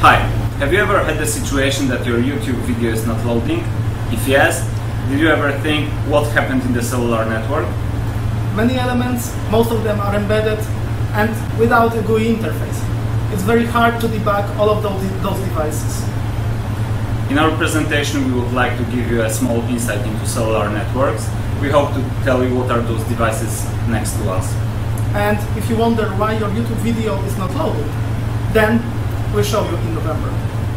Hi, have you ever had the situation that your YouTube video is not loading? If yes, did you ever think what happened in the cellular network? Many elements, most of them are embedded and without a GUI interface. It's very hard to debug all of those, those devices. In our presentation, we would like to give you a small insight into cellular networks. We hope to tell you what are those devices next to us. And if you wonder why your YouTube video is not loaded, then we'll show you in November.